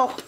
Oh.